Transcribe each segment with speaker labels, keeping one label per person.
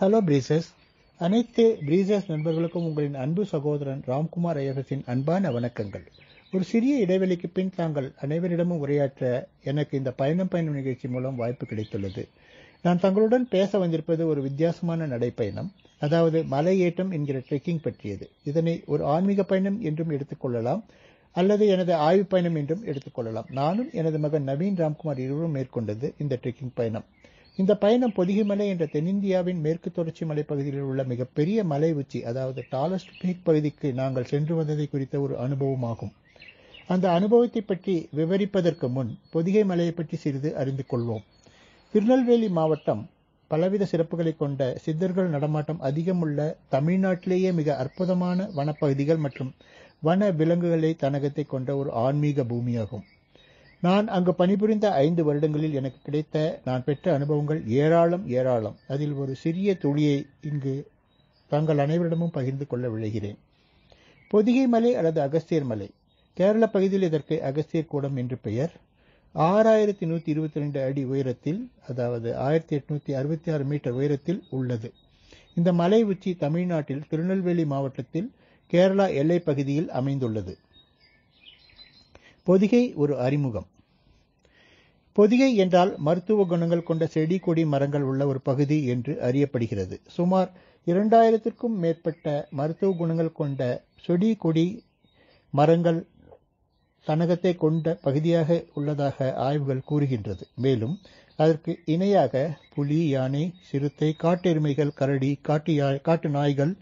Speaker 1: Hello precious அனைத்து precious நண்பர்களுக்கும் உங்களின் அன்பு சகோதரன் ராம்குமார் ஐஎஃப்எஸின் அன்பான வணக்கங்கள். ஒரு சிறிய இடைவெளிக்கு பின் தாங்கள் அனைவரிடமும் உரையாற்ற எனக்கு இந்த பயணம் பயணம் நிகழ்ச்சி மூலம் வாய்ப்பு கிடைத்துள்ளது. நான் தங்களுடன் பேச வந்திருப்பது ஒரு வித்தியாசமான நடைப்பயணம் அதாவது மலை ஏற்றம் என்கிற ட்ரெக்கிங் பற்றியது. இதனை ஒரு ஆன்மீக பயணம் என்றும் எடுத்துக்கொள்ளலாம் அல்லது எனது ஆய்வு பயணம் என்றும் எடுத்துக்கொள்ளலாம் நானும் எனது மகன் நவீன் ராம்குமார் இருவரும் மேற்கொண்டது இந்த ட்ரெக்கிங் பயணம். இந்த பயணம் பொதிகை மலை என்ற தென்னிந்தியாவின் மேற்கு தொடர்ச்சி மலைப்பகுதியில் உள்ள மிகப்பெரிய மலை உச்சி அதாவது டாலஸ்ட் பீக் பகுதிக்கு நாங்கள் சென்று வந்ததை குறித்த ஒரு அனுபவமாகும். அந்த அனுபவத்தை பற்றி விவரிப்பதற்கு முன் பொதிகை மலையை பற்றி சிறிது அறிந்து கொள்வோம். திருநெல்வேலி மாவட்டம் பலவித சிறப்புகளை கொண்ட சித்தர்கள் நடமாட்டம் அதிகம் உள்ள தமிழ்நாட்டிலேயே மிக அற்புதமான வனப்பகுதிகள் மற்றும் வன விலங்குகளை தனகத்தை கொண்ட ஒரு ஆன்மீக பூமியாகும். நான் அங்கு பணிபுரிந்த ஐந்து வருடங்களில் எனக்கு கிடைத்த நான் பெற்ற அனுபவங்கள் ஏராளம் ஏராளம். அதில் ஒரு சிறிய துளியை இங்கு தங்கள் அனைவரிடமும் பகிர்ந்து கொள்ள விழைகிறேன். பொதிகை மலை அல்லது அகஸ்தியர் மலை. கேரள பகுதியில் இதற்கு அகஸ்தியர் கூடம் என்று பெயர். ஆறாயிரத்தி நூத்தி இருபத்தி ரெண்டு அடி உயரத்தில் அதாவது ஆயிரத்தி எட்நூத்தி அறுபத்தி ஆறு மீட்டர் உயரத்தில் உள்ளது. இந்த மலை உச்சி தமிழ்நாட்டில் திருநெல்வேலி மாவட்டத்தில் கேரளா எல்லை பகுதியில் அமைந்துள்ளது. பொதிகை ஒரு அறிமுகம். பொதிகை என்றால் மருத்துவ குணங்கள் கொண்ட செடி கொடி மரங்கள் உள்ள ஒரு பகுதி என்று அறியப்படுகிறது. சுமார் இரண்டாயிரத்திற்கும் மேற்பட்ட மருத்துவ குணங்கள் கொண்ட செடி கொடி மரங்கள் தனகத்தை கொண்ட பகுதியாக உள்ளதாக ஆய்வுகள் கூறுகின்றது. மேலும் அதற்கு இணையாக புலி யானை சிறுத்தை காட்டெருமைகள் கரடி காட்டு காட்டு நாய்கள்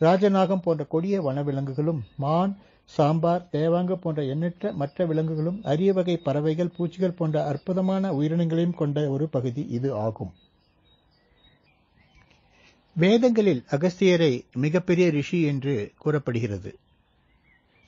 Speaker 1: ராஜநாகம் போன்ற கொடிய வனவிலங்குகளும் மான் சாம்பார் தேவாங்க போன்ற எண்ணற்ற மற்ற விலங்குகளும் அரிய வகை பறவைகள் பூச்சிகள் போன்ற அற்புதமான உயிரினங்களையும் கொண்ட ஒரு பகுதி இது ஆகும். வேதங்களில் அகஸ்தியரை மிகப்பெரிய ரிஷி என்று கூறப்படுகிறது.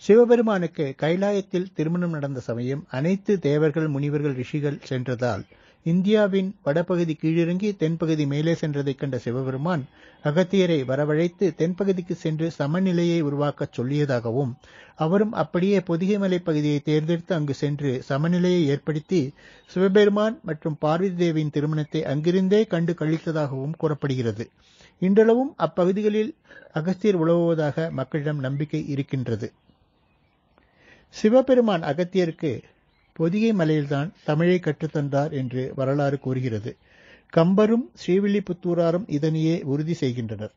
Speaker 1: சிவபெருமானுக்கு கைலாயத்தில் திருமணம் நடந்த சமயம் அனைத்து தேவர்கள் முனிவர்கள் ரிஷிகள் சென்றதால் இந்தியாவின் வடபகுதி கீழிறங்கி தென்பகுதி மேலே சென்றதைக் கண்ட சிவபெருமான் அகத்தியரை வரவழைத்து தென்பகுதிக்கு சென்று சமநிலையை உருவாக்கச் சொல்லியதாகவும் அவரும் அப்படியே பொதிகைமலை பகுதியை தேர்ந்தெடுத்து அங்கு சென்று சமநிலையை ஏற்படுத்தி சிவபெருமான் மற்றும் பார்வதி தேவியின் திருமணத்தை அங்கிருந்தே கண்டு கழித்ததாகவும் கூறப்படுகிறது. இன்றளவும் அப்பகுதிகளில் அகஸ்தியர் உழவுவதாக மக்களிடம் நம்பிக்கை இருக்கின்றது. சிவபெருமான் அகத்தியருக்கு பொதிகை மலையில்தான் தமிழை கற்றுத்தந்தார் என்று வரலாறு கூறுகிறது. கம்பரும் ஸ்ரீவில்லிபுத்தூராரும் இதனையே உறுதி செய்கின்றனர்.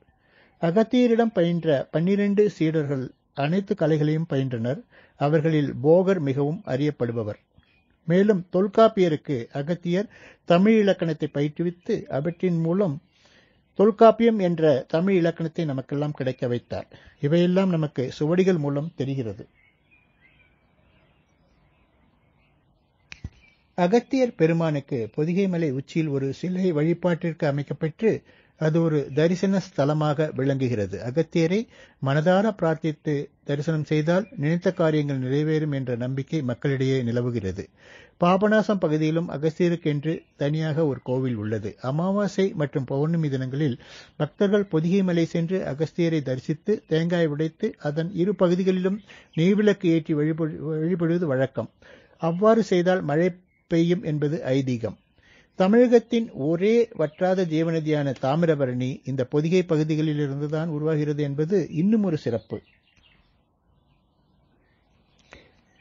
Speaker 1: அகத்தியரிடம் பயின்ற பன்னிரண்டு சீடர்கள் அனைத்து கலைகளையும் பயின்றனர். அவர்களில் போகர் மிகவும் அறியப்படுபவர். மேலும் தொல்காப்பியருக்கு அகத்தியர் தமிழ் இலக்கணத்தை பயிற்றுவித்து அவற்றின் மூலம் தொல்காப்பியம் என்ற தமிழ் இலக்கணத்தை நமக்கெல்லாம் கிடைக்க வைத்தார். இவையெல்லாம் நமக்கு சுவடிகள் மூலம் தெரிகிறது. அகத்தியர் பெருமானுக்கு பொதிகைமலை உச்சியில் ஒரு சிலை வழிபாட்டிற்கு அமைக்கப்பெற்று அது ஒரு தரிசன ஸ்தலமாக விளங்குகிறது. அகத்தியரை மனதார பிரார்த்தித்து தரிசனம் செய்தால் நினைத்த காரியங்கள் நிறைவேறும் என்ற நம்பிக்கை மக்களிடையே நிலவுகிறது. பாபநாசம் பகுதியிலும் அகஸ்தியருக்கென்று தனியாக ஒரு கோவில் உள்ளது. அமாவாசை மற்றும் பௌர்ணமி தினங்களில் பக்தர்கள் பொதிகை மலை சென்று அகஸ்தியரை தரிசித்து தேங்காய் உடைத்து அதன் இரு பகுதிகளிலும் நெய்விளக்கு ஏற்றி வழிபடுவது வழக்கம். அவ்வாறு செய்தால் மழை பெய்யும் என்பது ஐதீகம். தமிழகத்தின் ஒரே வற்றாத ஜீவநதியான தாமிரபரணி இந்த பொதிகை பகுதிகளிலிருந்துதான் உருவாகிறது என்பது இன்னும் ஒரு சிறப்பு.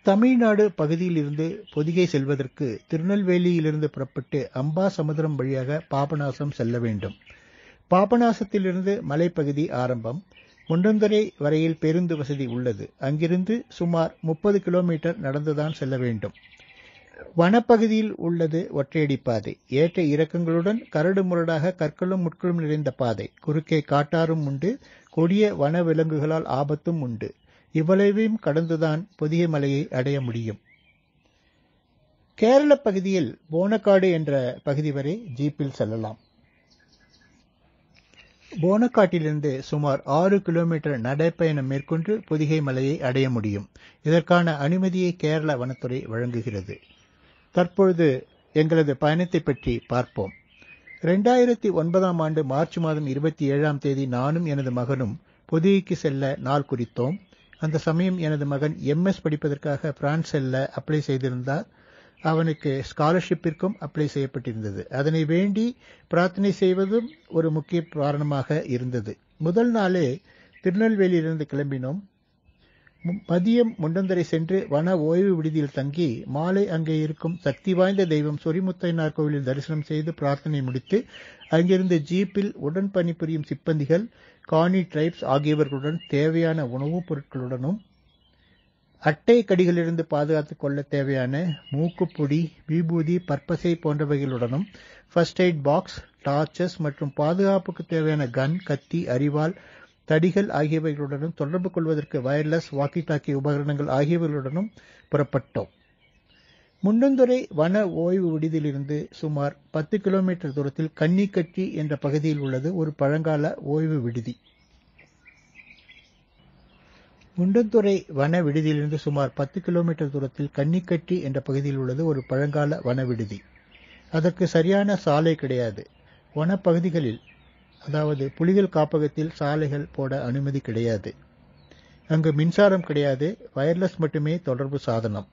Speaker 1: தமிழ்நாடு பகுதியிலிருந்து பொதிகை செல்வதற்கு திருநெல்வேலியிலிருந்து புறப்பட்டு அம்பா சமுத்திரம் வழியாக பாபநாசம் செல்ல வேண்டும். பாபநாசத்திலிருந்து மலைப்பகுதி ஆரம்பம். முண்டந்துறை வரையில் பேருந்து வசதி உள்ளது. அங்கிருந்து சுமார் முப்பது கிலோமீட்டர் நடந்துதான் செல்ல வேண்டும். வனப்பகுதியில் உள்ளது ஒற்றையடி பாதை. ஏற்ற இறக்கங்களுடன் கரடு முரடாக கற்களும் முட்களும் நிறைந்த பாதை. குறுக்கே காட்டாரும் உண்டு. கொடிய வன விலங்குகளால் ஆபத்தும் உண்டு. இவ்வளவையும் கடந்துதான் புதிய மலையை அடைய முடியும். கேரள பகுதியில் போனக்காடு என்ற பகுதி வரை ஜீப்பில் செல்லலாம். போனக்காட்டிலிருந்து சுமார் ஆறு கிலோமீட்டர் நடைப்பயணம் மேற்கொண்டு புதிகை மலையை அடைய முடியும். இதற்கான அனுமதியை கேரள வனத்துறை வழங்குகிறது. தற்பொழுது எங்களது பயணத்தை பற்றி பார்ப்போம். இரண்டாயிரத்தி ஒன்பதாம் ஆண்டு மார்ச் மாதம் இருபத்தி ஏழாம் தேதி நானும் எனது மகனும் பொதிகைக்கு செல்ல நாள் குறித்தோம். அந்த சமயம் எனது மகன் எம்எஸ் படிப்பதற்காக பிரான்ஸ் செல்ல அப்ளை செய்திருந்தார். அவனுக்கு ஸ்காலர்ஷிப்பிற்கும் அப்ளை செய்யப்பட்டிருந்தது. அதனை வேண்டி பிரார்த்தனை செய்வதும் ஒரு முக்கிய காரணமாக இருந்தது. முதல் நாளே திருநெல்வேலியிலிருந்து கிளம்பினோம். மதியம் முண்டந்தரை சென்று வன ஓய்வு விடுதியில் தங்கி மாலை அங்கே இருக்கும் சக்தி வாய்ந்த தெய்வம் சொரிமுத்தையனார் கோவிலில் தரிசனம் செய்து பிரார்த்தனை முடித்து அங்கிருந்து ஜீப்பில் உடன் பணிபுரியும் சிப்பந்திகள் காணி டிரைப்ஸ் ஆகியவர்களுடன் தேவையான உணவுப் பொருட்களுடனும் அட்டை கடிகளிலிருந்து பாதுகாத்துக் கொள்ள தேவையான மூக்குப்பொடி விபூதி பற்பசை போன்றவைகளுடனும் ஃபர்ஸ்ட் எய்ட் பாக்ஸ் டார்ச்சஸ் மற்றும் பாதுகாப்புக்கு தேவையான கன் கத்தி அரிவாள் தடிகள் ஆகியவைகளுடனும் தொடர்பு கொள்வதற்கு வயர்லெஸ் வாக்கி டாக்கி உபகரணங்கள் ஆகியவைகளுடனும் புறப்பட்டோம். முண்டந்துறை வன ஓய்வு விடுதியிலிருந்து சுமார் பத்து கிலோமீட்டர் தூரத்தில் கன்னிக்கட்டி என்ற பகுதியில் உள்ளது ஒரு பழங்கால ஓய்வு விடுதி. முண்டந்துறை வன விடுதியிலிருந்து சுமார் பத்து கிலோமீட்டர் தூரத்தில் கன்னிக்கட்டி என்ற பகுதியில் உள்ளது ஒரு பழங்கால வன விடுதி. அதற்கு சரியான சாலை கிடையாது. வனப்பகுதிகளில் அதாவது புலிகள் காப்பகத்தில் சாலைகள் போட அனுமதி கிடையாது. அங்கு மின்சாரம் கிடையாது வயர்லெஸ் மட்டுமே தொடர்பு சாதனம்.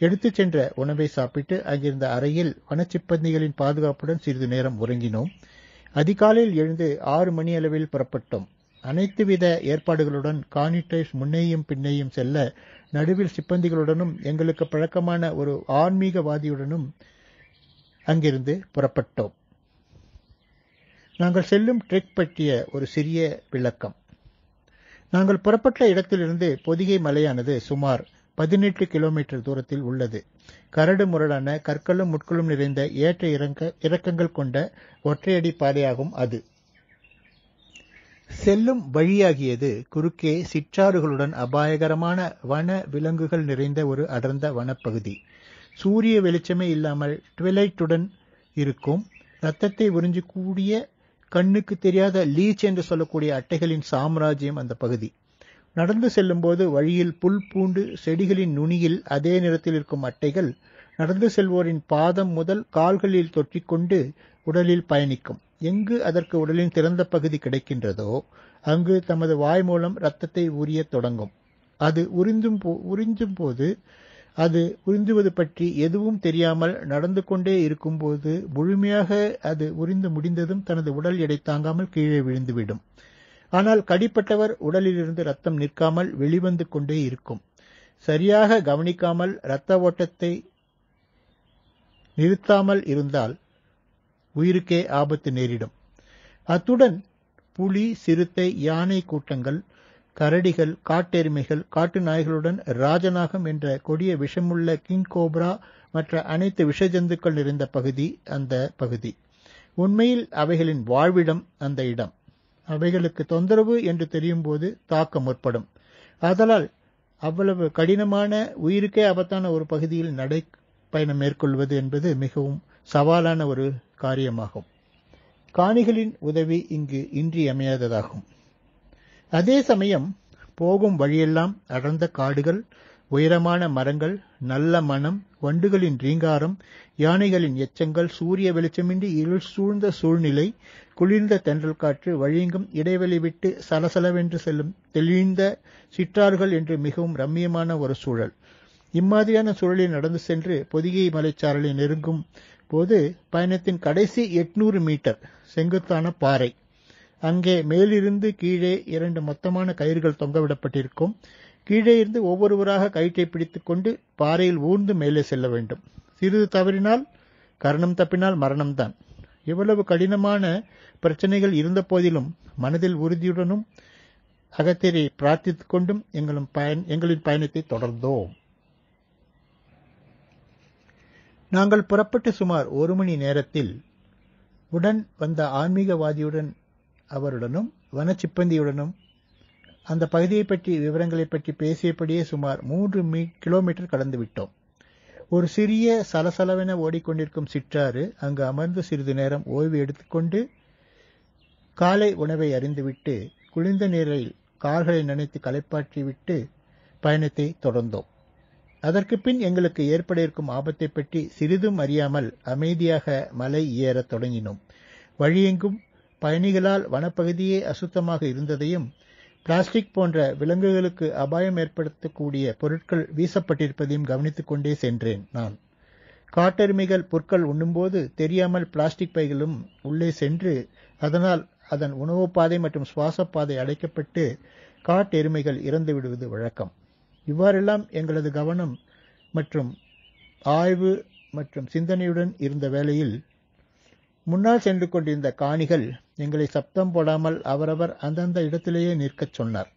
Speaker 1: எடுத்துச் சென்ற உணவை சாப்பிட்டு அங்கிருந்த அறையில் வனச்சிப்பந்திகளின் பாதுகாப்புடன் சிறிது நேரம் உறங்கினோம். அதிகாலையில் எழுந்து ஆறு மணி அளவில் புறப்பட்டோம். அனைத்து வித ஏற்பாடுகளுடன் கானிடைஸ் முன்னேயும் பின்னேயும் செல்ல நடுவில் சிப்பந்திகளுடனும் எங்களுக்கு பழக்கமான ஒரு ஆன்மீகவாதியுடனும் அங்கிருந்து புறப்பட்டோம். நாங்கள் செல்லும் ட்ரெக் பற்றிய ஒரு சிறிய விளக்கம். நாங்கள் புறப்பட்ட இடத்திலிருந்து பொதிகை மலையானது சுமார் பதினெட்டு கிலோமீட்டர் தூரத்தில் உள்ளது. கரடு முரடான கற்களும் முட்களும் நிறைந்த ஏற்ற இறங்க இறக்கங்கள் கொண்ட ஒற்றையடி பாதையாகும் அது. செல்லும் வழியாகியது குறுக்கே சிற்றாறுகளுடன் அபாயகரமான வன விலங்குகள் நிறைந்த ஒரு அடர்ந்த வனப்பகுதி. சூரிய வெளிச்சமே இல்லாமல் ட்விலைட்டுடன் இருக்கும். ரத்தத்தை உறிஞ்சக்கூடிய கண்ணுக்கு தெரியாத லீச் என்று சொல்லக்கூடிய அட்டைகளின் சாம்ராஜ்யம் அந்த பகுதி. நடந்து செல்லும்போது வழியில் புல் பூண்டு செடிகளின் நுனியில் அதே நிறத்தில் இருக்கும் அட்டைகள் நடந்து செல்வோரின் பாதம் முதல் கால்களில் தொற்றிக்கொண்டு உடலில் பயணிக்கும். எங்கு அதற்கு உடலின் திறந்த பகுதி கிடைக்கின்றதோ அங்கு தமது வாய் மூலம் ரத்தத்தை உரிய தொடங்கும். அது உறிந்தும் உறிஞ்சும் போது அது உறிந்துவது பற்றி எதுவும் தெரியாமல் நடந்து கொண்டே இருக்கும்போது முழுமையாக அது உறிந்து முடிந்ததும் தனது உடல் எடை தாங்காமல் கீழே விழுந்துவிடும். ஆனால் கடிப்பட்டவர் உடலிலிருந்து ரத்தம் நிற்காமல் வெளிவந்து கொண்டே இருக்கும். சரியாக கவனிக்காமல் இரத்த ஓட்டத்தை நிறுத்தாமல் இருந்தால் உயிருக்கே ஆபத்து நேரிடும். அத்துடன் புலி சிறுத்தை யானை கூட்டங்கள் கரடிகள் காட்டெருமைகள் காட்டு நாய்களுடன் ராஜநாகம் என்ற கொடிய விஷமுள்ள கிங் கோப்ரா மற்ற அனைத்து விஷஜந்துக்கள் நிறைந்த பகுதி அந்த பகுதி. உண்மையில் அவைகளின் வாழ்விடம் அந்த இடம். அவைகளுக்கு தொந்தரவு என்று தெரியும் போது தாக்க முற்படும் ஆதலால் அவ்வளவு கடினமான உயிருக்கே ஆபத்தான ஒரு பகுதியில் நடை பயணம் மேற்கொள்வது என்பது மிகவும் சவாலான ஒரு காரியமாகும். காணிகளின் உதவி இங்கு இன்றியமையாததாகும். அதே சமயம் போகும் வழியெல்லாம் அடர்ந்த காடுகள் உயரமான மரங்கள் நல்ல மனம் வண்டுகளின் ரீங்காரம் யானைகளின் எச்சங்கள் சூரிய வெளிச்சமின்றி இருள் சூழ்ந்த சூழ்நிலை குளிர்ந்த தென்றல் காற்று வழியெங்கும் இடைவெளி விட்டு சலசலவென்று செல்லும் தெளிந்த சிற்றார்கள் என்று மிகவும் ரம்மியமான ஒரு சூழல். இம்மாதிரியான சூழலில் நடந்து சென்று பொதிகை மலைச்சாரலை நெருங்கும் போது பயணத்தின் கடைசி எட்நூறு மீட்டர் செங்குத்தான பாறை. அங்கே மேலிருந்து கீழே இரண்டு மொத்தமான கயிறுகள் தொங்கவிடப்பட்டிருக்கும். கீழே இருந்து ஒவ்வொருவராக கயிற்றை பிடித்துக் கொண்டு பாறையில் ஊர்ந்து மேலே செல்ல வேண்டும். சிறிது தவறினால் கரணம் தப்பினால் மரணம்தான். இவ்வளவு கடினமான பிரச்சனைகள் இருந்த போதிலும் மனதில் உறுதியுடனும் அகத்திரை பிரார்த்தித்துக் கொண்டும் எங்களும் பயன் எங்களின் பயணத்தை தொடர்ந்தோம். நாங்கள் புறப்பட்டு சுமார் ஒரு மணி நேரத்தில் உடன் வந்த ஆன்மீகவாதியுடன் அவருடனும் வனச்சிப்பந்தியுடனும் அந்த பகுதியை பற்றி விவரங்களை பற்றி பேசியபடியே சுமார் மூன்று மீ கிலோமீட்டர் கடந்து விட்டோம் ஒரு சிறிய சலசலவென ஓடிக்கொண்டிருக்கும் சிற்றாறு அங்கு அமர்ந்து சிறிது நேரம் ஓய்வு எடுத்துக்கொண்டு காலை உணவை அறிந்துவிட்டு குளிர்ந்த நீரில் கால்களை நனைத்து களைப்பாற்றிவிட்டு பயணத்தை தொடர்ந்தோம். அதற்கு பின் எங்களுக்கு ஏற்பட இருக்கும் ஆபத்தை பற்றி சிறிதும் அறியாமல் அமைதியாக மலை ஏறத் தொடங்கினோம். வழியெங்கும் பயணிகளால் வனப்பகுதியே அசுத்தமாக இருந்ததையும் பிளாஸ்டிக் போன்ற விலங்குகளுக்கு அபாயம் ஏற்படுத்தக்கூடிய பொருட்கள் வீசப்பட்டிருப்பதையும் கவனித்துக் கொண்டே சென்றேன் நான். காட்டெருமைகள் புற்கள் உண்ணும்போது தெரியாமல் பிளாஸ்டிக் பைகளும் உள்ளே சென்று அதனால் அதன் உணவு பாதை மற்றும் சுவாச பாதை அடைக்கப்பட்டு காட்டெருமைகள் இறந்து விடுவது வழக்கம். இவ்வாறெல்லாம் எங்களது கவனம் மற்றும் ஆய்வு மற்றும் சிந்தனையுடன் இருந்த வேளையில் முன்னால் சென்று கொண்டிருந்த காணிகள் எங்களை சப்தம் போடாமல் அவரவர் அந்தந்த இடத்திலேயே நிற்கச் சொன்னார்.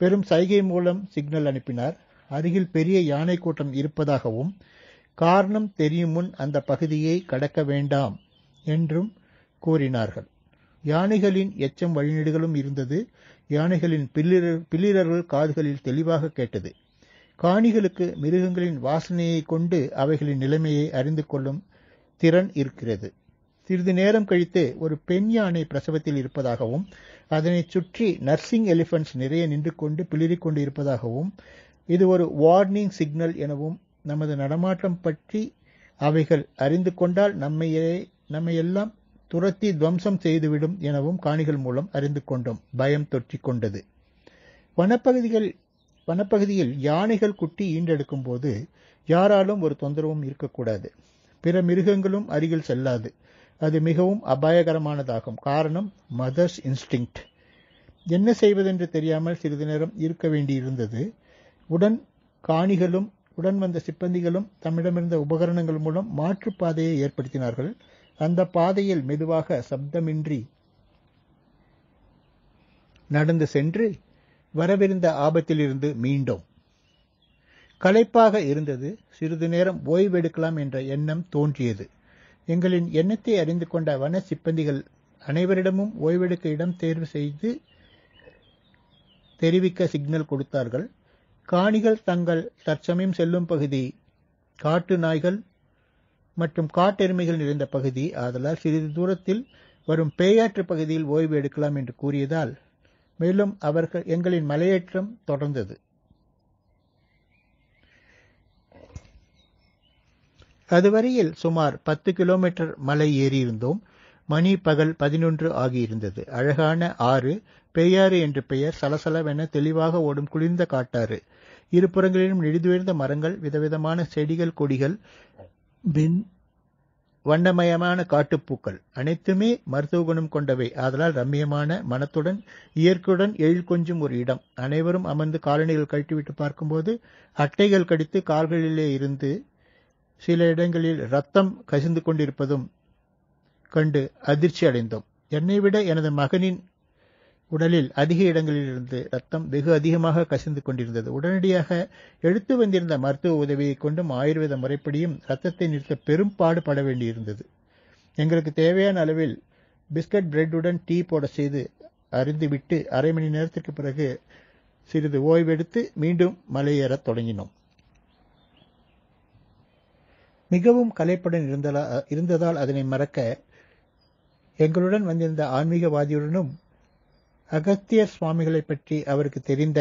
Speaker 1: பெரும் சைகை மூலம் சிக்னல் அனுப்பினார். அருகில் பெரிய யானை கூட்டம் இருப்பதாகவும் காரணம் தெரியும் முன் அந்த பகுதியை கடக்க வேண்டாம் என்றும் கூறினார்கள். யானைகளின் எச்சம் வழிநெடுகளும் இருந்தது. யானைகளின் பில்லிரர் பில்லிரர்கள் காதுகளில் தெளிவாக கேட்டது. காணிகளுக்கு மிருகங்களின் வாசனையை கொண்டு அவைகளின் நிலைமையை அறிந்து கொள்ளும் திறன் இருக்கிறது. சிறிது நேரம் கழித்து ஒரு பெண் யானை பிரசவத்தில் இருப்பதாகவும் அதனைச் சுற்றி நர்சிங் எலிபென்ட்ஸ் நிறைய நின்று கொண்டு பிளிரிக் கொண்டு இருப்பதாகவும் இது ஒரு வார்னிங் சிக்னல் எனவும் நமது நடமாட்டம் பற்றி அவைகள் அறிந்து கொண்டால் நம்மையே நம்மையெல்லாம் துரத்தி துவம்சம் செய்துவிடும் எனவும் காணிகள் மூலம் அறிந்து கொண்டோம். பயம் தொற்றிக் கொண்டது. வனப்பகுதிகள் வனப்பகுதியில் யானைகள் குட்டி ஈண்டெடுக்கும் போது யாராலும் ஒரு தொந்தரவும் இருக்கக்கூடாது. பிற மிருகங்களும் அருகில் செல்லாது. அது மிகவும் அபாயகரமானதாகும். காரணம் மதர்ஸ் இன்ஸ்டிங்க்ட் என்ன செய்வதென்று தெரியாமல் சிறிது நேரம் இருக்க வேண்டியிருந்தது. உடன் காணிகளும் உடன் வந்த சிப்பந்திகளும் தம்மிடமிருந்த உபகரணங்கள் மூலம் மாற்றுப்பாதையை ஏற்படுத்தினார்கள். அந்த பாதையில் மெதுவாக சப்தமின்றி நடந்து சென்று வரவிருந்த ஆபத்திலிருந்து மீண்டோம். களைப்பாக இருந்தது. சிறிது நேரம் ஓய்வெடுக்கலாம் என்ற எண்ணம் தோன்றியது. எங்களின் எண்ணத்தை அறிந்து கொண்ட வன சிப்பந்திகள் அனைவரிடமும் ஓய்வெடுக்க இடம் தேர்வு செய்து தெரிவிக்க சிக்னல் கொடுத்தார்கள். காணிகள் தங்கள் தற்சமயம் செல்லும் பகுதி காட்டு நாய்கள் மற்றும் காட்டெருமைகள் நிறைந்த பகுதி. ஆதலால் சிறிது தூரத்தில் வரும் பேயாற்று பகுதியில் ஓய்வு எடுக்கலாம் என்று கூறியதால் மேலும் அவர்கள் எங்களின் மலையேற்றம் தொடர்ந்தது. அதுவரையில் சுமார் பத்து கிலோமீட்டர் மலை ஏறியிருந்தோம். மணி பகல் பதினொன்று ஆகியிருந்தது. அழகான ஆறு பெரியாறு என்று பெயர் சலசலவென தெளிவாக ஓடும் குளிர்ந்த காட்டாறு. இருபுறங்களிலும் நெடிதுயர்ந்த மரங்கள் விதவிதமான செடிகள் கொடிகள் பின் வண்ணமயமான காட்டுப்பூக்கள் அனைத்துமே மருத்துவ குணம் கொண்டவை. ஆதலால் ரம்மியமான மனத்துடன் இயற்கையுடன் எழில் கொஞ்சும் ஒரு இடம். அனைவரும் அமர்ந்து காலணிகள் கழட்டிவிட்டு பார்க்கும்போது அட்டைகள் கடித்து கால்களிலே இருந்து சில இடங்களில் ரத்தம் கசிந்து கொண்டிருப்பதும் கண்டு அதிர்ச்சி அடைந்தோம். என்னை விட எனது மகனின் உடலில் அதிக இடங்களிலிருந்து ரத்தம் வெகு அதிகமாக கசிந்து கொண்டிருந்தது. உடனடியாக எடுத்து வந்திருந்த மருத்துவ உதவியை கொண்டும் ஆயுர்வேத முறைப்படியும் ரத்தத்தை நிறுத்த பெரும் பாடுபட வேண்டியிருந்தது. எங்களுக்கு தேவையான அளவில் பிஸ்கட் பிரெட்டுடன் டீ போட செய்து அறிந்துவிட்டு அரை மணி நேரத்திற்கு பிறகு சிறிது ஓய்வெடுத்து மீண்டும் மலையேறத் தொடங்கினோம். மிகவும் கலைப்படன் இருந்ததால் அதனை மறக்க எங்களுடன் வந்திருந்த ஆன்மீகவாதியுடனும் அகஸ்தியர் சுவாமிகளை பற்றி அவருக்கு தெரிந்த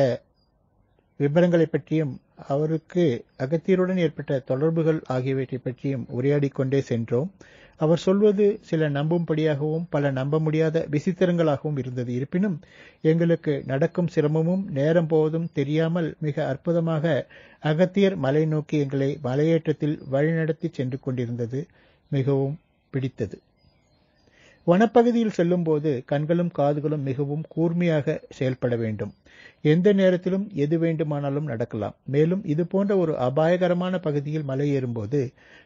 Speaker 1: விபரங்களை பற்றியும் அவருக்கு அகத்தியருடன் ஏற்பட்ட தொடர்புகள் ஆகியவற்றை பற்றியும் உரையாடிக் கொண்டே சென்றோம். அவர் சொல்வது சில நம்பும்படியாகவும் பல நம்ப முடியாத விசித்திரங்களாகவும் இருந்தது. இருப்பினும் எங்களுக்கு நடக்கும் சிரமமும் நேரம் போவதும் தெரியாமல் மிக அற்புதமாக அகத்தியர் மலை நோக்கி எங்களை மலையேற்றத்தில் வழிநடத்தி சென்று கொண்டிருந்தது. மிகவும் பிடித்தது. வனப்பகுதியில் செல்லும்போது கண்களும் காதுகளும் மிகவும் கூர்மையாக செயல்பட வேண்டும். எந்த நேரத்திலும் எது வேண்டுமானாலும் நடக்கலாம். மேலும் இது போன்ற ஒரு அபாயகரமான பகுதியில் மலை ஏறும்போது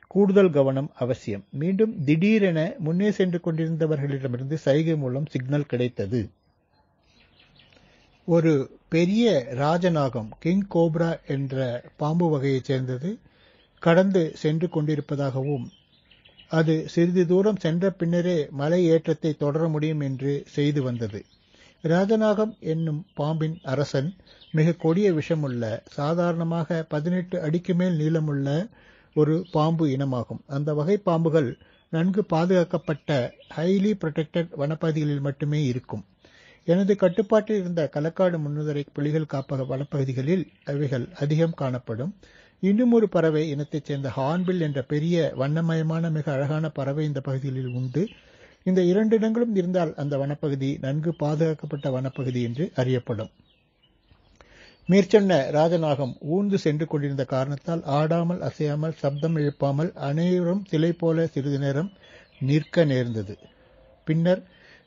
Speaker 1: கூடுதல் கவனம் அவசியம். மீண்டும் திடீரென முன்னே சென்று கொண்டிருந்தவர்களிடமிருந்து சைகை மூலம் சிக்னல் கிடைத்தது. ஒரு பெரிய ராஜநாகம் கிங் கோப்ரா என்ற பாம்பு வகையைச் சேர்ந்தது கடந்து சென்று கொண்டிருப்பதாகவும் அது சிறிது தூரம் சென்ற பின்னரே மலை ஏற்றத்தை தொடர முடியும் என்று செய்து வந்தது. ராஜநாகம் என்னும் பாம்பின் அரசன் மிக கொடிய விஷமுள்ள சாதாரணமாக பதினெட்டு அடிக்கு மேல் நீளமுள்ள ஒரு பாம்பு இனமாகும். அந்த வகை பாம்புகள் நன்கு பாதுகாக்கப்பட்ட ஹைலி ப்ரொடெக்டட் வனப்பகுதிகளில் மட்டுமே இருக்கும். எனது கட்டுப்பாட்டில் இருந்த களக்காடு முன்னுதரை புலிகள் காப்பக வனப்பகுதிகளில் அவைகள் அதிகம் காணப்படும். இன்னும் ஒரு பறவை இனத்தைச் சேர்ந்த ஹார்ன்பில் என்ற பெரிய வண்ணமயமான மிக அழகான பறவை இந்த பகுதிகளில் உண்டு. இந்த இரண்டு இடங்களும் இருந்தால் அந்த வனப்பகுதி நன்கு பாதுகாக்கப்பட்ட வனப்பகுதி என்று அறியப்படும். மேற்சொன்ன ராஜநாகம் ஊர்ந்து சென்று கொண்டிருந்த காரணத்தால் ஆடாமல் அசையாமல் சப்தம் எழுப்பாமல் அனைவரும் சிலை போல சிறிது நேரம் நிற்க நேர்ந்தது. பின்னர்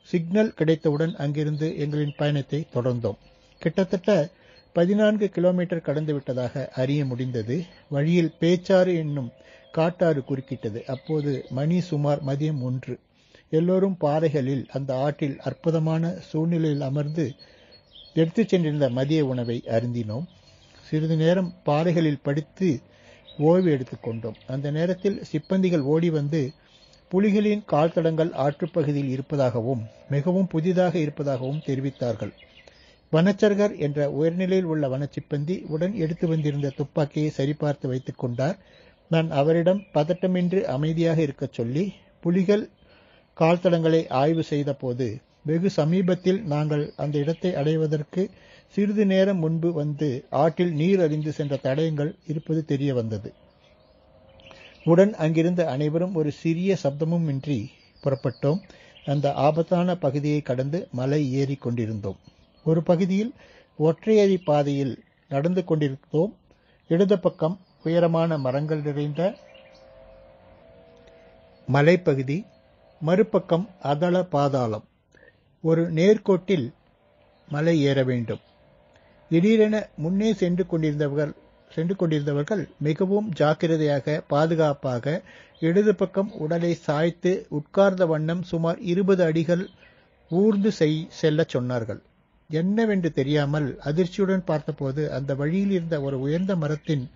Speaker 1: சிக்னல் கிடைத்தவுடன் அங்கிருந்து எங்களின் பயணத்தை தொடர்ந்தோம். கிட்டத்தட்ட பதினான்கு கிலோமீட்டர் கடந்துவிட்டதாக அறிய முடிந்தது. வழியில் பேச்சாறு என்னும் காட்டாறு குறுக்கிட்டது. அப்போது மணி சுமார் மதியம் ஒன்று. எல்லோரும் பாறைகளில் அந்த ஆற்றில் அற்புதமான சூழ்நிலையில் அமர்ந்து எடுத்துச் சென்றிருந்த மதிய உணவை அருந்தினோம். சிறிது நேரம் பாறைகளில் படித்து ஓய்வு எடுத்துக்கொண்டோம் அந்த நேரத்தில் சிப்பந்திகள் ஓடி வந்து புலிகளின் கால்தடங்கள் ஆற்றுப்பகுதியில் இருப்பதாகவும் மிகவும் புதிதாக இருப்பதாகவும் தெரிவித்தார்கள். வனச்சர்கர் என்ற உயர்நிலையில் உள்ள வனச்சிப்பந்தி உடன் எடுத்து வந்திருந்த துப்பாக்கியை சரிபார்த்து வைத்துக் கொண்டார். நான் அவரிடம் பதட்டமின்றி அமைதியாக இருக்கச் சொல்லி புலிகள் கால்தடங்களை ஆய்வு செய்த போது வெகு சமீபத்தில் நாங்கள் அந்த இடத்தை அடைவதற்கு சிறிது நேரம் முன்பு வந்து ஆற்றில் நீர் அறிந்து சென்ற தடயங்கள் இருப்பது தெரிய வந்தது உடன் அங்கிருந்த அனைவரும் ஒரு சிறிய சப்தமும் இன்றி புறப்பட்டோம். அந்த ஆபத்தான பகுதியை கடந்து மலை ஏறி கொண்டிருந்தோம். ஒரு பகுதியில் ஒற்றையடி பாதையில் நடந்து கொண்டிருந்தோம். இடது பக்கம் உயரமான மரங்கள் நிறைந்த மலைப்பகுதி மறுபக்கம் அதள பாதாளம். ஒரு நேர்கோட்டில் மலை ஏற வேண்டும். திடீரென முன்னே சென்று கொண்டிருந்தவர்கள் சென்று கொண்டிருந்தவர்கள் மிகவும் ஜாக்கிரதையாக பாதுகாப்பாக இடது பக்கம் உடலை சாய்த்து உட்கார்ந்த வண்ணம் சுமார் இருபது அடிகள் ஊர்ந்து செய் செல்லச் சொன்னார்கள். என்னவென்று தெரியாமல் அதிர்ச்சியுடன் பார்த்தபோது அந்த வழியில் இருந்த ஒரு உயர்ந்த மரத்தின்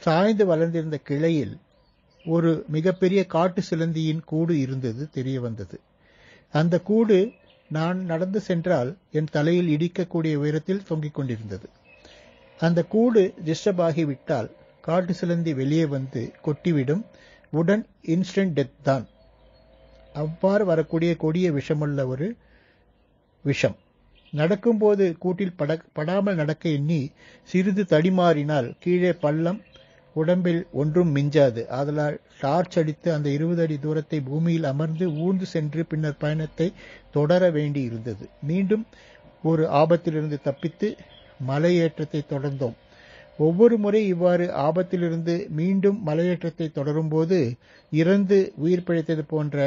Speaker 1: சாய்ந்து வளர்ந்திருந்த கிளையில் ஒரு மிகப்பெரிய காட்டு சிலந்தியின் கூடு இருந்தது தெரிய வந்தது. அந்த கூடு நான் நடந்து சென்றால் என் தலையில் இடிக்கக்கூடிய உயரத்தில் தொங்கிக் கொண்டிருந்தது. அந்த கூடு டிஸ்டர்பாகிவிட்டால் காட்டு சிலந்தி வெளியே வந்து கொட்டிவிடும். உடன் இன்ஸ்டன்ட் டெத் தான். அவ்வாறு வரக்கூடிய கொடிய விஷமுள்ள ஒரு விஷம். நடக்கும்போது கூட்டில் பட படாமல் நடக்க எண்ணி சிறிது தடிமாறினால் கீழே பள்ளம் உடம்பில் ஒன்றும் மிஞ்சாது. ஆதலால் டார்ச் அடித்து அந்த இருபது அடி தூரத்தை பூமியில் அமர்ந்து ஊர்ந்து சென்று பின்னர் பயணத்தை தொடர வேண்டி இருந்தது மீண்டும் ஒரு ஆபத்திலிருந்து தப்பித்து மலையேற்றத்தை தொடர்ந்தோம். ஒவ்வொரு முறை இவ்வாறு ஆபத்திலிருந்து மீண்டும் மலையேற்றத்தை தொடரும்போது இறந்து உயிர் பிழைத்தது போன்ற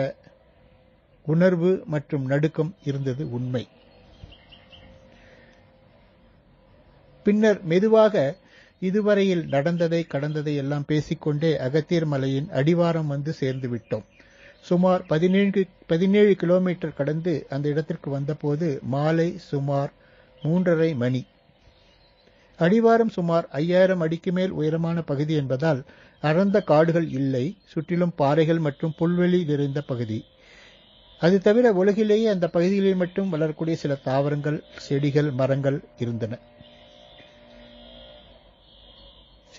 Speaker 1: உணர்வு மற்றும் நடுக்கம் இருந்தது உண்மை. பின்னர் மெதுவாக இதுவரையில் நடந்ததை கடந்ததை எல்லாம் பேசிக்கொண்டே அகத்தியர் மலையின் அடிவாரம் வந்து சேர்ந்து விட்டோம். சுமார் பதினேழு பதினேழு கிலோமீட்டர் கடந்து அந்த இடத்திற்கு வந்தபோது மாலை சுமார் மூன்றரை மணி. அடிவாரம் சுமார் ஐயாயிரம் அடிக்கு மேல் உயரமான பகுதி என்பதால் அடர்ந்த காடுகள் இல்லை சுற்றிலும் பாறைகள் மற்றும் புல்வெளி நிறைந்த பகுதி. அது தவிர உலகிலேயே அந்த பகுதிகளில் மட்டும் வளரக்கூடிய சில தாவரங்கள் செடிகள் மரங்கள் இருந்தன.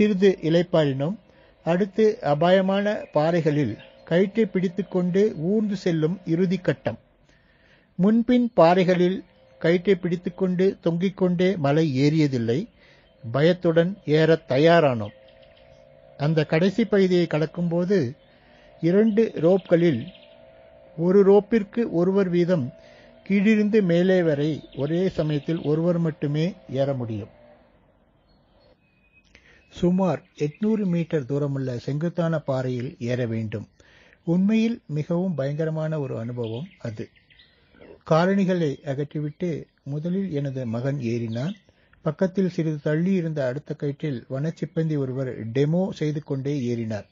Speaker 1: சிறிது இலைப்பாயினோம் அடுத்து அபாயமான பாறைகளில் கயிற்றை பிடித்துக்கொண்டு ஊர்ந்து செல்லும் இறுதி கட்டம் முன்பின் பாறைகளில் கயிற்றை பிடித்துக்கொண்டு தொங்கிக் கொண்டே மலை ஏறியதில்லை. பயத்துடன் ஏறத் தயாரானோம். அந்த கடைசி பகுதியை கடக்கும்போது இரண்டு ரோப்களில் ஒரு ரோப்பிற்கு ஒருவர் வீதம் கீழிருந்து மேலே வரை ஒரே சமயத்தில் ஒருவர் மட்டுமே ஏற முடியும். சுமார் எட்நூறு மீட்டர் தூரமுள்ள செங்குத்தான பாறையில் ஏற வேண்டும். உண்மையில் மிகவும் பயங்கரமான ஒரு அனுபவம் அது. காலணிகளை அகற்றிவிட்டு முதலில் எனது மகன் ஏறினான். பக்கத்தில் சிறிது தள்ளி இருந்த அடுத்த கயிற்றில் வனச்சிப்பந்தி ஒருவர் டெமோ செய்து கொண்டே ஏறினார்.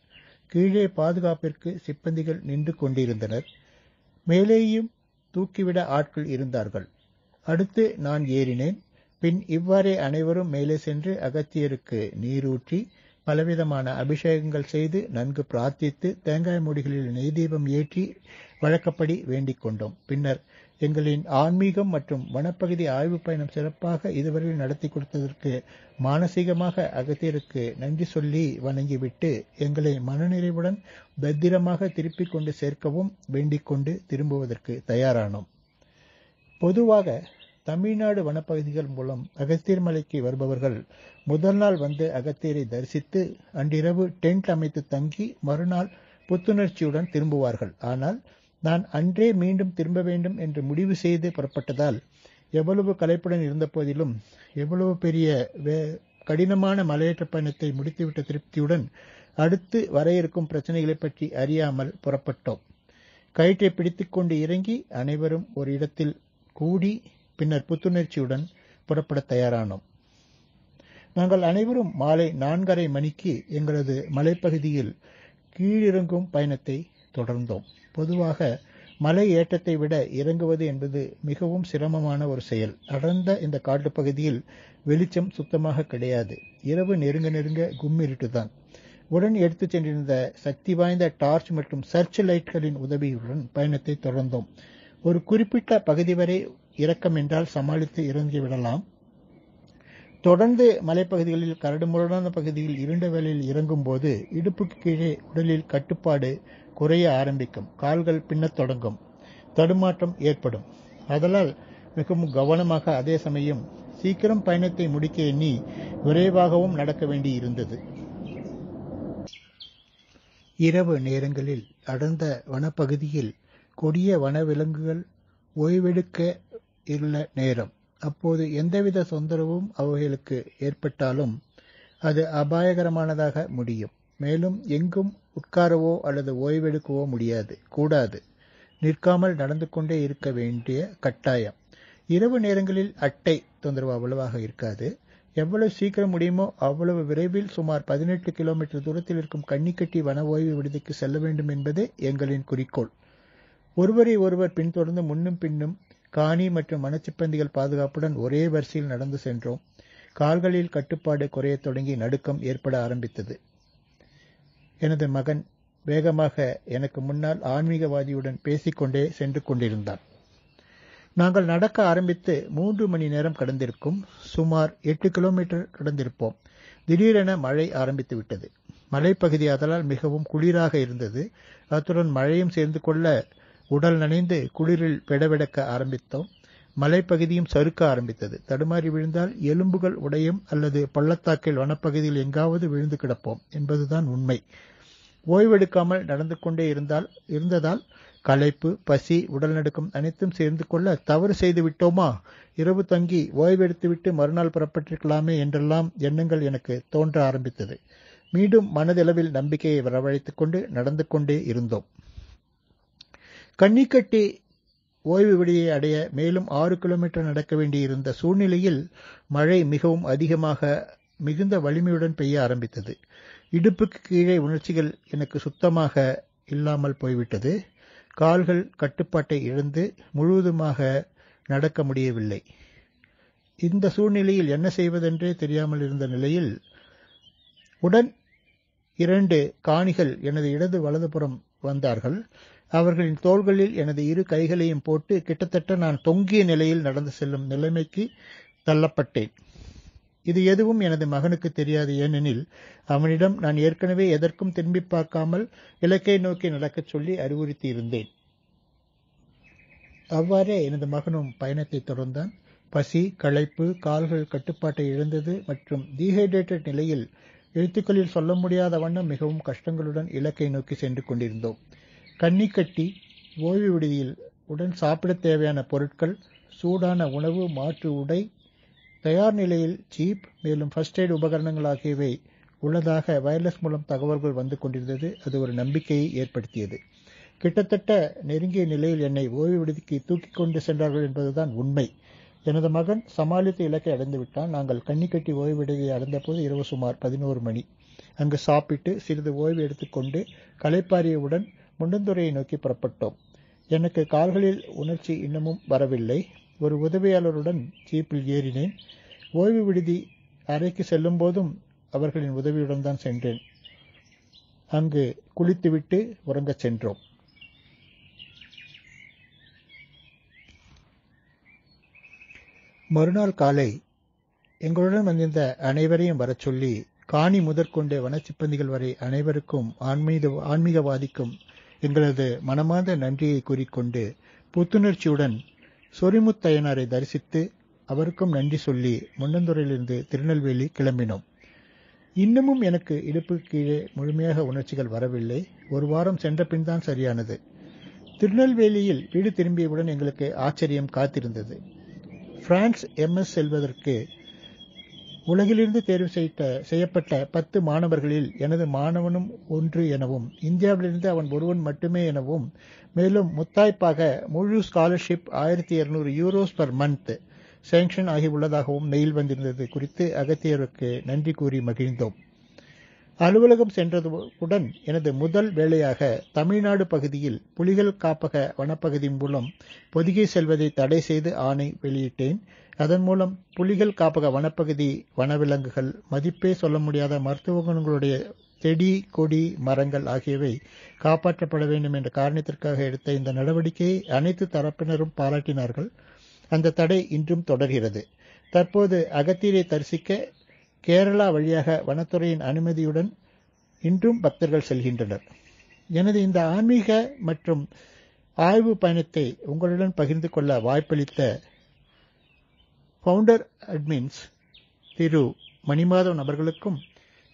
Speaker 1: கீழே பாதுகாப்பிற்கு சிப்பந்திகள் நின்று கொண்டிருந்தனர். மேலேயும் தூக்கிவிட ஆட்கள் இருந்தார்கள். அடுத்து நான் ஏறினேன். பின் இவ்வாறே அனைவரும் மேலே சென்று அகத்தியருக்கு நீரூற்றி பலவிதமான அபிஷேகங்கள் செய்து நன்கு பிரார்த்தித்து தேங்காய் மூடிகளில் நெய்தீபம் ஏற்றி வழக்கப்படி வேண்டிக் கொண்டோம். பின்னர் எங்களின் ஆன்மீகம் மற்றும் வனப்பகுதி ஆய்வு பயணம் சிறப்பாக இதுவரையில் நடத்தி கொடுத்ததற்கு மானசீகமாக அகத்தியருக்கு நன்றி சொல்லி வணங்கிவிட்டு எங்களை மனநிறைவுடன் பத்திரமாக திருப்பிக் கொண்டு சேர்க்கவும் வேண்டிக் கொண்டு திரும்புவதற்கு தயாரானோம். பொதுவாக தமிழ்நாடு வனப்பகுதிகள் மூலம் அகஸ்தியர் மலைக்கு வருபவர்கள் முதல் நாள் வந்து அகத்தியரை தரிசித்து அன்றிரவு டென்ட் அமைத்து தங்கி மறுநாள் புத்துணர்ச்சியுடன் திரும்புவார்கள். ஆனால் நான் அன்றே மீண்டும் திரும்ப வேண்டும் என்று முடிவு செய்து புறப்பட்டதால் எவ்வளவு கலைப்புடன் இருந்த போதிலும் எவ்வளவு பெரிய கடினமான மலையேற்ற பயணத்தை முடித்துவிட்ட திருப்தியுடன் அடுத்து வர இருக்கும் பிரச்சனைகளை பற்றி அறியாமல் புறப்பட்டோம். கயிற்றை பிடித்துக்கொண்டு இறங்கி அனைவரும் ஒரு இடத்தில் கூடி பின்னர் புத்துணர்ச்சியுடன் புறப்பட தயாரானோம். நாங்கள் அனைவரும் மாலை நான்கரை மணிக்கு எங்களது மலைப்பகுதியில் கீழிறங்கும் பயணத்தை தொடர்ந்தோம். பொதுவாக மலை ஏற்றத்தை விட இறங்குவது என்பது மிகவும் சிரமமான ஒரு செயல். அடர்ந்த இந்த காட்டுப்பகுதியில் வெளிச்சம் சுத்தமாக கிடையாது. இரவு நெருங்க நெருங்க கும்மிருட்டுதான். உடன் எடுத்துச் சென்றிருந்த சக்தி வாய்ந்த டார்ச் மற்றும் சர்ச் லைட்களின் உதவியுடன் பயணத்தை தொடர்ந்தோம். ஒரு குறிப்பிட்ட பகுதி வரை இறக்கம் என்றால் சமாளித்து இறங்கி விடலாம். தொடர்ந்து மலைப்பகுதிகளில் கரடுமுரடான பகுதியில் இருண்ட வேளையில் இறங்கும் போது இடுப்புக்கு கீழே உடலில் கட்டுப்பாடு குறைய ஆரம்பிக்கும். கால்கள் பின்னத் தொடங்கும். தடுமாற்றம் ஏற்படும். அதனால் மிகவும் கவனமாக அதே சமயம் சீக்கிரம் பயணத்தை முடிக்க எண்ணி விரைவாகவும் நடக்க வேண்டி இருந்தது. இரவு நேரங்களில் அடர்ந்த வனப்பகுதியில் கொடிய வனவிலங்குகள் ஓய்வெடுக்க உள்ள நேரம். அப்போது எந்தவித தொந்தரவும் அவைகளுக்கு ஏற்பட்டாலும் அது அபாயகரமானதாக முடியும். மேலும் எங்கும் உட்காரவோ அல்லது ஓய்வெடுக்கவோ முடியாது கூடாது. நிற்காமல் நடந்து கொண்டே இருக்க வேண்டிய கட்டாயம். இரவு நேரங்களில் அட்டை தொந்தரவு அவ்வளவாக இருக்காது. எவ்வளவு சீக்கிரம் முடியுமோ அவ்வளவு விரைவில் சுமார் பதினெட்டு கிலோமீட்டர் தூரத்தில் இருக்கும் கன்னிக்கட்டி வன ஓய்வு விடுதிக்கு செல்ல வேண்டும் என்பதே எங்களின் குறிக்கோள். ஒருவரை ஒருவர் பின்தொடர்ந்து முன்னும் பின்னும் காணி மற்றும் மனச்சிப்பந்திகள் பாதுகாப்புடன் ஒரே வரிசையில் நடந்து சென்றோம். கால்களில் கட்டுப்பாடு குறையத் தொடங்கி நடுக்கம் ஏற்பட ஆரம்பித்தது. எனது மகன் வேகமாக எனக்கு முன்னால் ஆன்மீகவாதியுடன் பேசிக்கொண்டே சென்று கொண்டிருந்தான். நாங்கள் நடக்க ஆரம்பித்து மூன்று மணி நேரம் கடந்திருக்கும். சுமார் எட்டு கிலோமீட்டர் கடந்திருப்போம். திடீரென மழை ஆரம்பித்து விட்டது. மலைப்பகுதி அதனால் மிகவும் குளிராக இருந்தது. அத்துடன் மழையும் சேர்ந்து கொள்ள உடல் நனைந்து குளிரில் பெடவெடக்க ஆரம்பித்தோம். மலைப்பகுதியும் சறுக்க ஆரம்பித்தது. தடுமாறி விழுந்தால் எலும்புகள் உடையும் அல்லது பள்ளத்தாக்கில் வனப்பகுதியில் எங்காவது விழுந்து கிடப்போம் என்பதுதான் உண்மை. ஓய்வெடுக்காமல் நடந்து கொண்டே இருந்தால் இருந்ததால் களைப்பு பசி உடல் நடுக்கம் அனைத்தும் சேர்ந்து கொள்ள தவறு செய்து விட்டோமா? இரவு தங்கி ஓய்வெடுத்துவிட்டு மறுநாள் புறப்பட்டிருக்கலாமே என்றெல்லாம் எண்ணங்கள் எனக்கு தோன்ற ஆரம்பித்தது. மீண்டும் மனதளவில் நம்பிக்கையை வரவழைத்துக் கொண்டு நடந்து கொண்டே இருந்தோம். கன்னிக்கட்டி ஓய்வு விடையை அடைய மேலும் ஆறு கிலோமீட்டர் நடக்க வேண்டியிருந்த சூழ்நிலையில் மழை மிகவும் அதிகமாக மிகுந்த வலிமையுடன் பெய்ய ஆரம்பித்தது. இடுப்புக்கு கீழே உணர்ச்சிகள் எனக்கு சுத்தமாக இல்லாமல் போய்விட்டது. கால்கள் கட்டுப்பாட்டை இழந்து முழுவதுமாக நடக்க முடியவில்லை. இந்த சூழ்நிலையில் என்ன செய்வதென்றே தெரியாமல் இருந்த நிலையில் உடன் இரண்டு காணிகள் எனது இடது வலதுபுறம் வந்தார்கள். அவர்களின் தோள்களில் எனது இரு கைகளையும் போட்டு கிட்டத்தட்ட நான் தொங்கிய நிலையில் நடந்து செல்லும் நிலைமைக்கு தள்ளப்பட்டேன். இது எதுவும் எனது மகனுக்கு தெரியாது. ஏனெனில் அவனிடம் நான் ஏற்கனவே எதற்கும் திரும்பி பார்க்காமல் இலக்கை நோக்கி நடக்கச் சொல்லி அறிவுறுத்தி இருந்தேன் அவ்வாறே எனது மகனும் பயணத்தை தொடர்ந்தான். பசி களைப்பு கால்கள் கட்டுப்பாட்டை இழந்தது மற்றும் டீஹைட்ரேட்டட் நிலையில் எழுத்துக்களில் சொல்ல முடியாத வண்ணம் மிகவும் கஷ்டங்களுடன் இலக்கை நோக்கி சென்று கொண்டிருந்தோம். கன்னிக்கட்டி ஓய்வு விடுதியில் உடன் சாப்பிட தேவையான பொருட்கள் சூடான உணவு மாற்று உடை தயார் நிலையில் ஜீப் மேலும் ஃபர்ஸ்ட் எய்ட் உபகரணங்கள் ஆகியவை உள்ளதாக வயர்லெஸ் மூலம் தகவல்கள் வந்து கொண்டிருந்தது. அது ஒரு நம்பிக்கையை ஏற்படுத்தியது. கிட்டத்தட்ட நெருங்கிய நிலையில் என்னை ஓய்வு விடுதிக்கு தூக்கி கொண்டு சென்றார்கள் என்பதுதான் உண்மை. எனது மகன் சமாளித்து இலக்கை அடைந்து விட்டான். நாங்கள் கன்னிக்கட்டி ஓய்வு விடுதியை அடைந்தபோது இரவு சுமார் பதினோரு மணி. அங்கு சாப்பிட்டு சிறிது ஓய்வு எடுத்துக்கொண்டு களைப்பாரியவுடன் முண்டந்துறையை நோக்கி புறப்பட்டோம். எனக்கு கால்களில் உணர்ச்சி இன்னமும் வரவில்லை. ஒரு உதவியாளருடன் ஜீப்பில் ஏறினேன். ஓய்வு விடுதி அறைக்கு செல்லும் போதும் அவர்களின் உதவியுடன் தான் சென்றேன். அங்கு குளித்துவிட்டு உறங்கச் சென்றோம். மறுநாள் காலை எங்களுடன் வந்திருந்த அனைவரையும் வரச் சொல்லி காணி முதற்கொண்டு வனச்சிப்பந்திகள் வரை அனைவருக்கும் ஆன்மீக ஆன்மீகவாதிக்கும் எங்களது மனமார்ந்த நன்றியை கூறிக்கொண்டு புத்துணர்ச்சியுடன் சொரிமுத்தையனாரை தரிசித்து அவருக்கும் நன்றி சொல்லி முன்னந்துறையிலிருந்து திருநெல்வேலி கிளம்பினோம். இன்னமும் எனக்கு இடுப்புக்கு கீழே முழுமையாக உணர்ச்சிகள் வரவில்லை. ஒரு வாரம் சென்ற பின் தான் சரியானது. திருநெல்வேலியில் வீடு திரும்பியவுடன் எங்களுக்கு ஆச்சரியம் காத்திருந்தது. பிரான்ஸ் எம்எஸ் செல்வதற்கு உலகிலிருந்து தேர்வு செய்த செய்யப்பட்ட பத்து மாணவர்களில் எனது மாணவனும் ஒன்று எனவும் இந்தியாவிலிருந்து அவன் ஒருவன் மட்டுமே எனவும் மேலும் முத்தாய்ப்பாக முழு ஸ்காலர்ஷிப் ஆயிரத்தி இருநூறு யூரோஸ் பர் மந்த் சேங்ஷன் ஆகியுள்ளதாகவும் மெயில் வந்திருந்தது குறித்து அகத்தியருக்கு நன்றி கூறி மகிழ்ந்தோம். அலுவலகம் சென்றதுடன் எனது முதல் வேலையாக தமிழ்நாடு பகுதியில் புலிகள் காப்பக வனப்பகுதி மூலம் பொதுகை செல்வதை தடை செய்து ஆணை வெளியிட்டேன். அதன் மூலம் புலிகள் காப்பக வனப்பகுதி வனவிலங்குகள் மதிப்பே சொல்ல முடியாத மருத்துவ குணங்களுடைய செடி கொடி மரங்கள் ஆகியவை காப்பாற்றப்பட வேண்டும் என்ற காரணத்திற்காக எடுத்த இந்த நடவடிக்கையை அனைத்து தரப்பினரும் பாராட்டினார்கள். அந்த தடை இன்றும் தொடர்கிறது. தற்போது அகத்தீரை தரிசிக்க கேரளா வழியாக வனத்துறையின் அனுமதியுடன் இன்றும் பக்தர்கள் செல்கின்றனர். எனது இந்த ஆன்மீக மற்றும் ஆய்வு பயணத்தை உங்களுடன் பகிர்ந்து கொள்ள வாய்ப்பளித்த ஃபவுண்டர் அட்மின்ஸ் திரு மணிமாதவன் அவர்களுக்கும்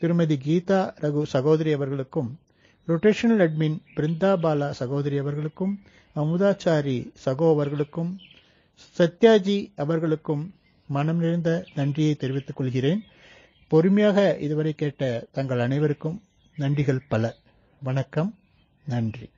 Speaker 1: திருமதி கீதா ரகு சகோதரி அவர்களுக்கும் ரொட்டேஷனல் அட்மின் பிருந்தா பாலா சகோதரி அவர்களுக்கும் அமுதாச்சாரி சகோ அவர்களுக்கும் சத்யாஜி அவர்களுக்கும் மனம் நிறைந்த நன்றியை தெரிவித்துக் கொள்கிறேன். பொறுமையாக இதுவரை கேட்ட தங்கள் அனைவருக்கும் நன்றிகள் பல. வணக்கம். நன்றி.